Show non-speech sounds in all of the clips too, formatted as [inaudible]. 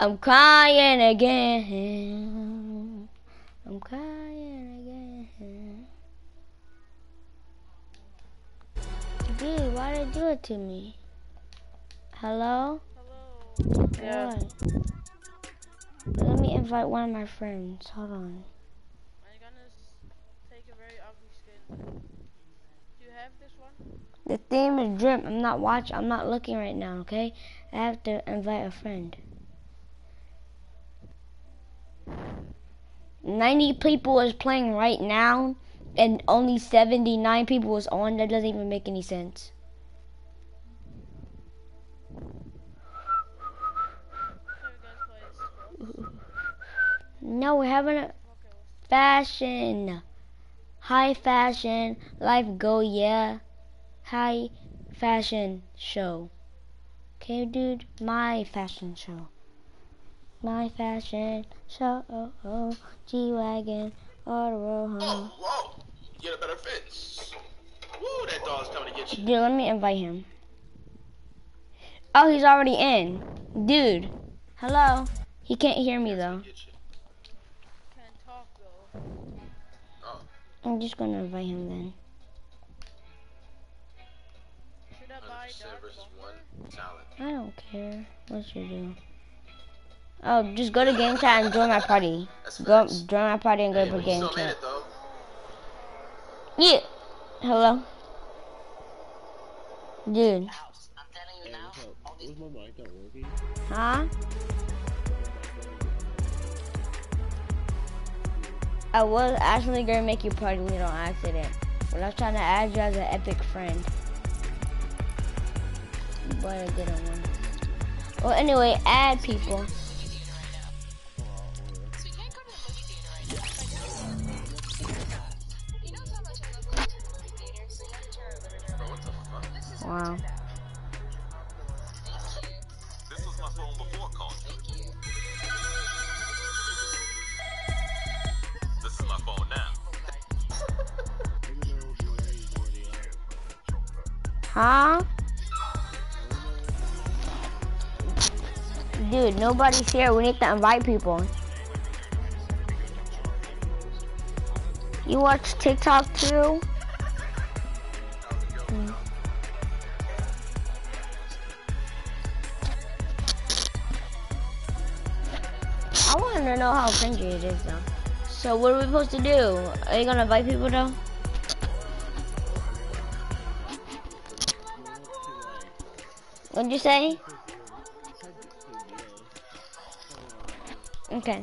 I'm crying again. I'm crying again. Dude, why did you do it to me? Hello? Hello. Yeah. Let me invite one of my friends. Hold on. I'm gonna take a very ugly skin. Do you have this one? The theme is drip. I'm not watching. I'm not looking right now. Okay. I have to invite a friend. Ninety people is playing right now, and only seventy-nine people is on. That doesn't even make any sense. No, we're having a fashion, high fashion, life go yeah, high fashion show. Okay, dude, my fashion show. My fashion show, oh, oh, G-Wagon, auto home. Oh, whoa. Get a better fence. Woo, that dog's coming to get you. Dude, let me invite him. Oh, he's already in. Dude, hello. He can't hear me though. Can't talk though. Oh, I'm just gonna invite him then. Should I buy versus one talent. I don't care what you do. Oh, just go to game chat and join my party. Go join my party and go Hey, to but game chat. it though. Yeah. Hello. Dude. I'm telling you now, what's up? all these Was my mic not working? Huh? I was actually gonna make you party lead on accident, but I was trying to add you as an epic friend. But I didn't want. Well, anyway, add people. Huh? Dude, nobody's here. We need to invite people. You watch TikTok too? Hmm. I want to know how cringy it is though. So what are we supposed to do? Are you gonna invite people though? What'd you say? Okay.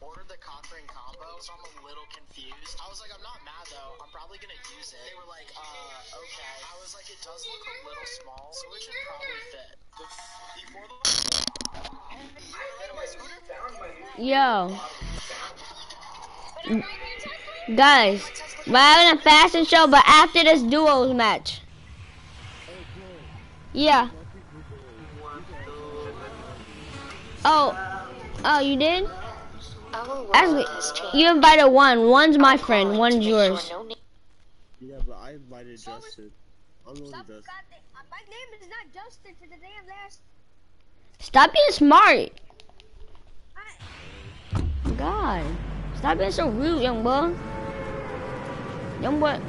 hi, I found a cock ring on my pizza. They're like, what? I'm like, I didn't order the cock ring combo, so I'm a little confused. I was like, I'm not mad though. I'm probably gonna use it. They were like, uh, okay. I was like, it does look a little small, so it should probably fit. Yo. Guys, we're having a fashion show, but after this duos match. Yeah. Oh. Oh, you did? Our world Actually, has changed. you invited one. One's my friend, one's to sure yours. no Yeah, but I invited Justin. I'm the one Stop, who does. goddamn- uh, my name is not Justin for the damn last. Stop being smart. I, God. Stop being so rude, young boy. Young boy.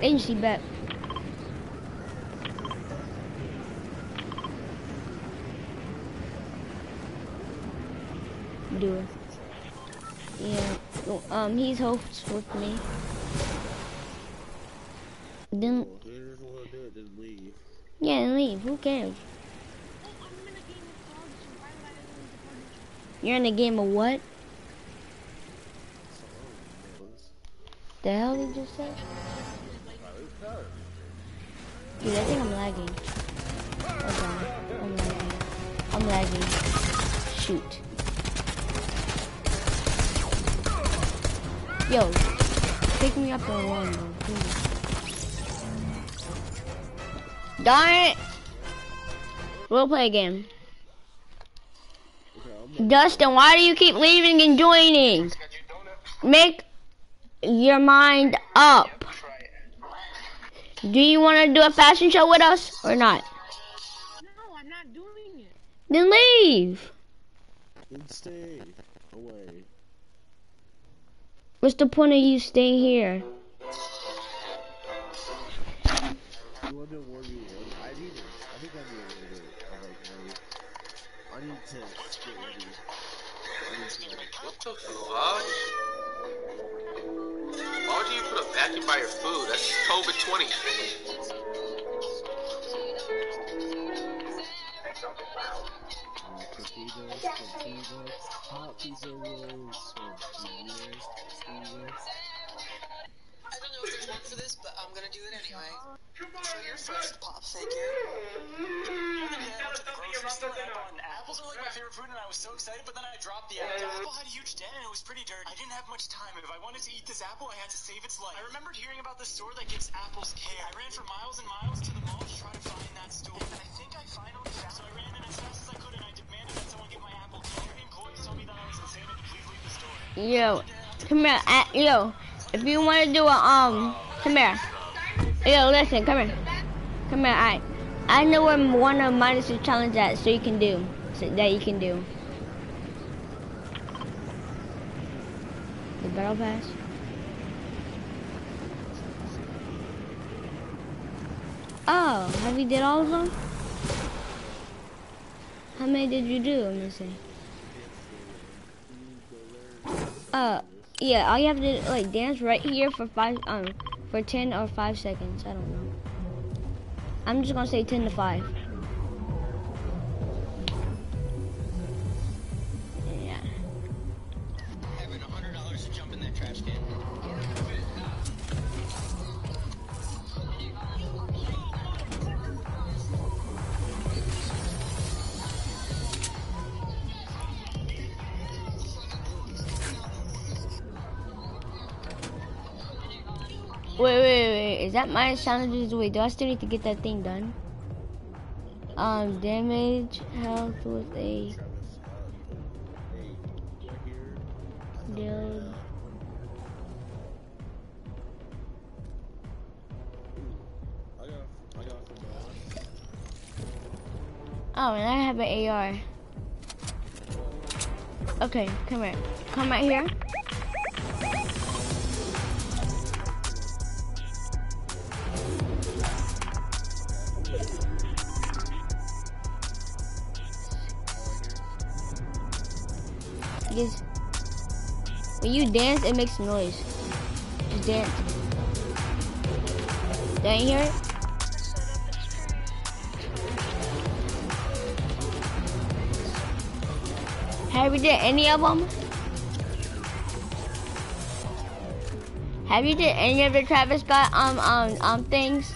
Agency bet. Do it. Yeah. Um, he's hosts with me. Then Well, if you just want to do it, then leave. yeah, leave. Who cares? I'm in a game of cards, so why would I go into cards? You're in a game of what? The hell did you say? Dude, I think I'm lagging. On. I'm lagging. I'm lagging. Shoot. Yo, pick me up and run, bro. Please. Darn it! We'll play again. Okay, Dustin, why do you keep leaving and joining? Make your mind up. Do you want to do a fashion show with us or not? No, I'm not doing it. Then leave. Then stay away. What's the point of you staying here? What the fuck? Why would you put a vacuum by your food? That's COVID 20. uh, tortillas, tortillas, hot pizza rolls, So your first pop figure. The day I went to the grocery store and apples are like my favorite fruit, and I was so excited, but then I dropped the apple. The apple had a huge dent and it was pretty dirty. I didn't have much time, if I wanted to eat this apple, I had to save its life. I remembered hearing about this store that gives apples care. I ran for miles and miles to the mall to try to find that store, and I think I finally found. it. So I ran in as fast as I could, and I demanded that someone give my apple care. The employees told me that I was insane and to please leave the store. Yo, come here. Uh, yo, if you want to do a um, come here. Yo, listen, come here. Come here. I, I know where one of the challenge at, so you can do, so that you can do. The battle pass. Oh, have you did all of them? How many did you do? Me see. Uh, yeah, all you have to like dance right here for five, um, for ten or five seconds. I don't know. I'm just gonna say 10 to 5. Wait, wait, wait. Is that my challenges? Wait, do I still need to get that thing done? Um, damage, health with a build. Oh, and I have an AR. Okay, come here. Come right here. When you dance, it makes noise. Just dance. Don't you hear it? Have you did any of them? Have you did any of the Travis Scott um um um things?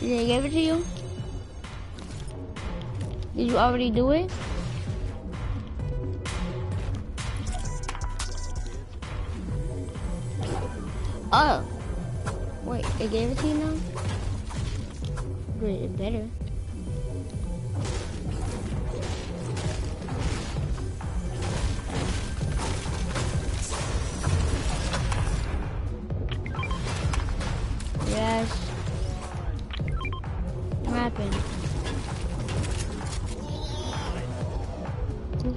Did they give it to you? Did you already do it? Oh. Wait, they gave it to you now? Wait, it better. You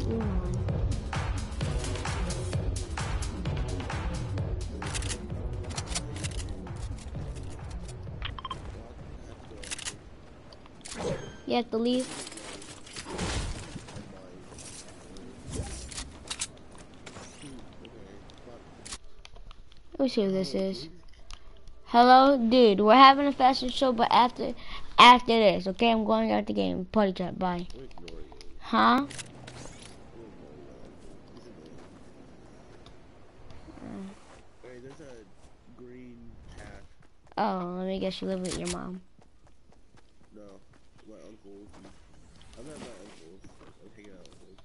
have to leave. Let's see who this is. Hello, dude. We're having a fashion show, but after after this, okay? I'm going out the game. Party chat. Bye. Huh? There's a green path. Oh, let me guess you live with your mom. No, my uncles. I'm not my uncles. I'm hanging out with them.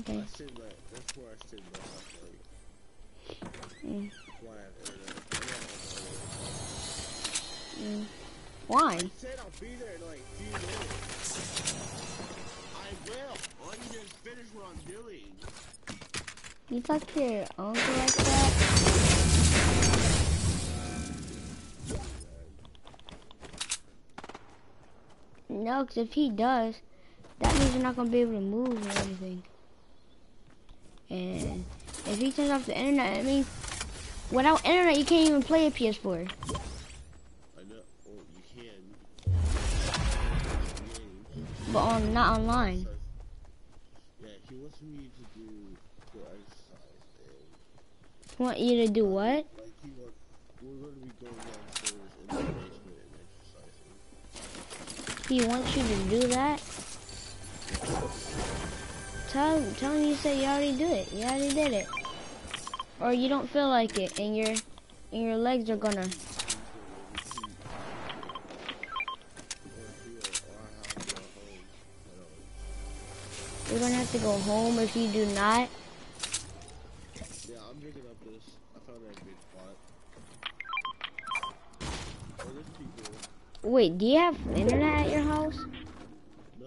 Okay. I sit my, that's where I sit my house like. Mm. Why I have internet. I'm not on Mm. Why? I said I'll be there in like few minutes. I will. You do is finish what I'm doing. You talk to your uncle like that? No, because if he does, that means you're not going to be able to move or anything. And if he turns off the internet, I mean, without internet, you can't even play a PS4. I know. Well, you can. Game. But on, not online. Yeah, he wants me to do the exercise thing. Want you to do what? He wants, you to do that? Tell, tell him you said you already do it. You already did it. Or you don't feel like it and your, and your legs are gonna. You're gonna have to go home if you do not. I'm picking up this. I found that big spot. Oh, there's people. Wait, do you have internet at your house? No,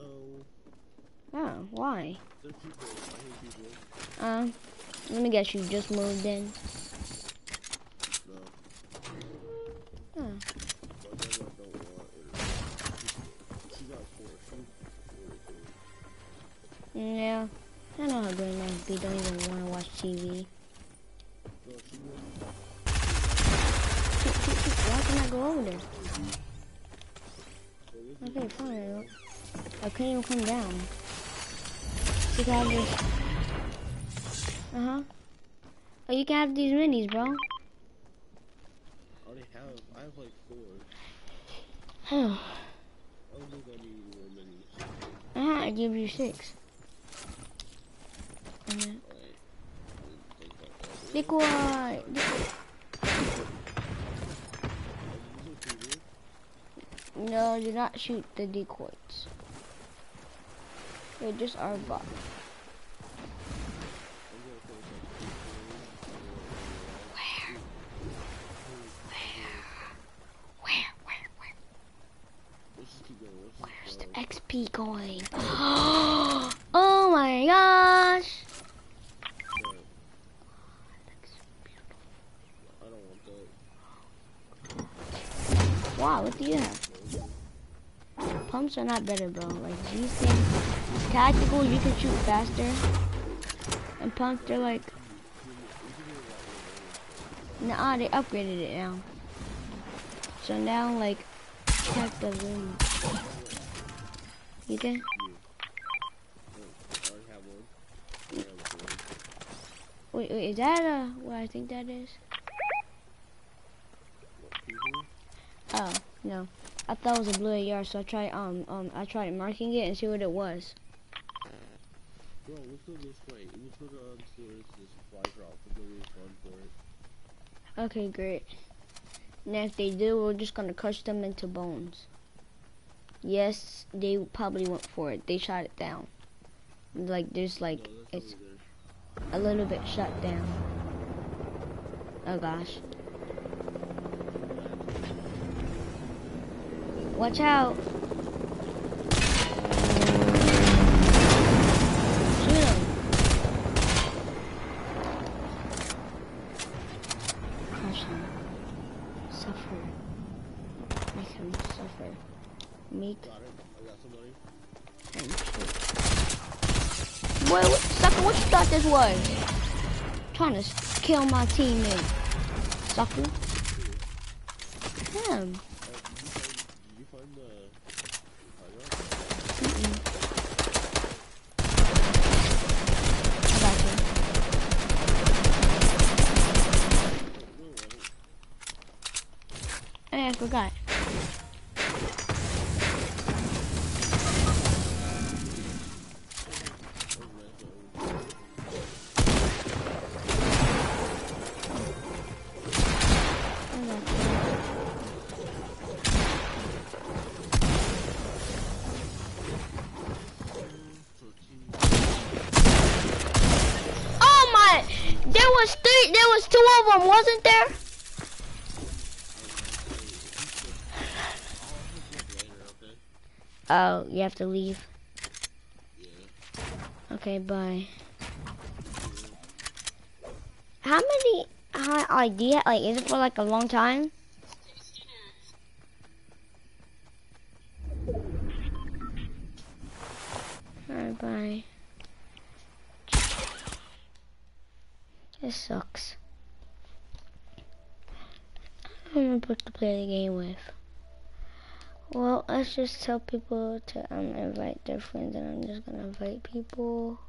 Oh, why? there's people. I hear people. Um, let me guess, you just moved in. No. Oh. My grandma don't want it. She got four. She really cool. Yeah, I know how grandmas be. Don't even want to watch TV. Is Okay, fine. I couldn't even come down. You can have this. Uh huh. Oh, you can have these minis, bro. I already have. I have like four. uh [sighs] I don't think I need more minis. huh. I give you six. And then- Alright. Think about that. Be quiet. Be quiet. These are people. No, do not shoot the decoys. They're just our bot. Where? Where? Where? Where? Let's Where's the. XP going? [gasps] oh my gosh! Wow, what do you have? Pumps are not better, bro. Like these things, tactical, you can shoot faster, and pumps they're like, nah, they upgraded it now. So now, like, check the room. You can? Wait, wait, is that uh what I think that is? Oh no, I thought it was a blue AR, so I tried um um I tried marking it and see what it was. Bro, let's go this way. Let's go to upstairs to this supply drop. We'll go really fun for it. Okay, great. Now, if they do, we're just gonna crush them into bones. Yes, they probably went for it. They shot it down. Like there's like No, it's a little bit shut down. Oh gosh. Watch out. Shoot him. Crush him. Suffer. Make him suffer. Make Got it. I out. somebody. him shoot. Boy, what, sucker, what you thought this was? Trying to kill my teammate. Sucker. Mm-hmm. Oh, I forgot. There was three. There was two of them, wasn't there? Oh, you have to leave. Okay, bye. How many? How idea? Like, is it for like a long time? Alright, bye. This sucks. I don't know supposed to play the game with. Well, let's just tell people to um invite their friends, and I'm just gonna invite people.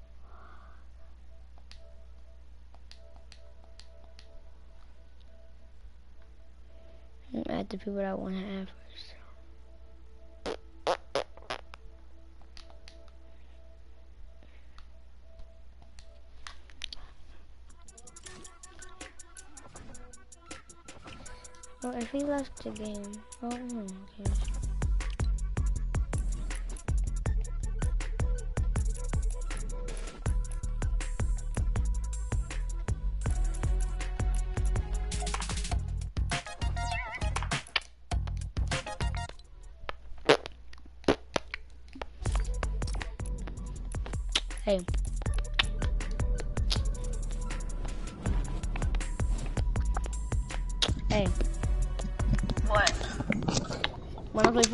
Add the people that I want to add first. If he left the game, oh, okay.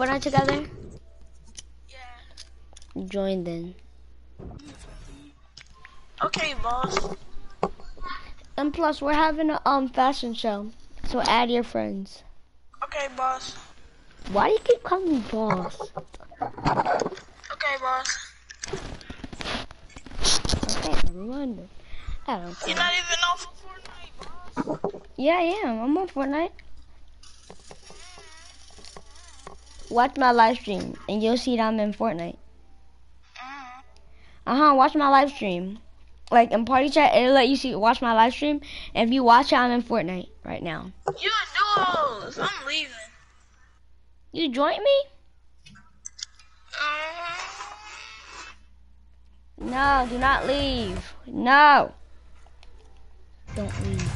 Fortnite together? Yeah. Join then. Okay, boss. And plus, we're having a um fashion show, so add your friends. Okay, boss. Why do you keep calling me boss? Okay, boss. Okay, never mind. I don't You're care. not even off of Fortnite, boss. Yeah, I am. I'm on Fortnite. Watch my live stream, and you'll see that I'm in Fortnite. Mm. Uh huh. Watch my live stream. Like in party chat, it'll let you see watch my live stream. And if you watch it, I'm in Fortnite right now. You duos. I'm leaving. You join me? Uh, No, do not leave. No. Don't leave.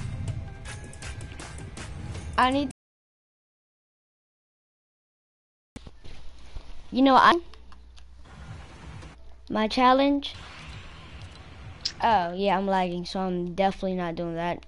I need. You know I. My challenge. Oh yeah, I'm lagging, so I'm definitely not doing that.